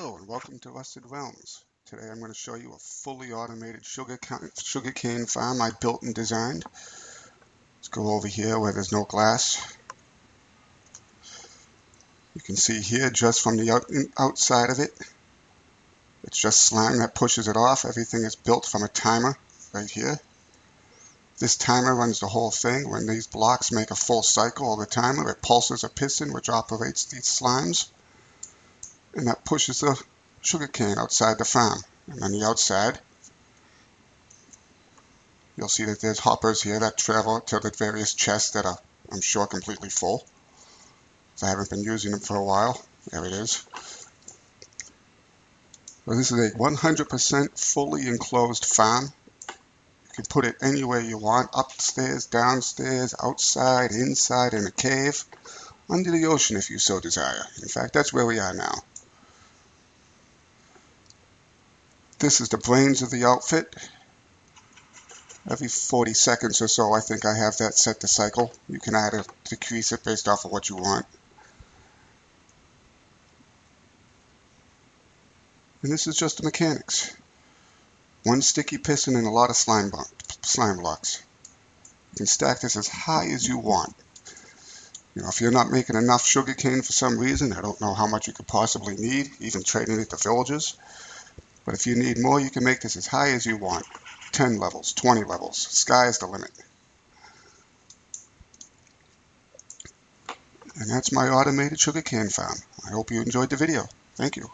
Hello and welcome to Rusted Realms. Today I'm going to show you a fully automated sugar sugarcane farm I built and designed. Let's go over here where there's no glass. You can see here just from the out, outside of it, it's just slime that pushes it off. Everything is built from a timer right here. This timer runs the whole thing. When these blocks make a full cycle of the timer, it pulses a piston which operates these slimes and that pushes the sugarcane outside the farm. And on the outside, you'll see that there's hoppers here that travel to the various chests that are, I'm sure, completely full. So I haven't been using them for a while. There it is. So this is a 100% fully enclosed farm. You can put it anywhere you want, upstairs, downstairs, outside, inside, in a cave, under the ocean if you so desire. In fact, that's where we are now. This is the brains of the outfit. Every 40 seconds or so, I think I have that set to cycle. You can add or decrease it based off of what you want. And this is just the mechanics. One sticky piston and a lot of slime, slime blocks. You can stack this as high as you want. You know, if you're not making enough sugarcane for some reason, I don't know how much you could possibly need, even trading it to villagers. But if you need more, you can make this as high as you want. 10 levels, 20 levels. Sky is the limit. And that's my automated sugarcane farm. I hope you enjoyed the video. Thank you.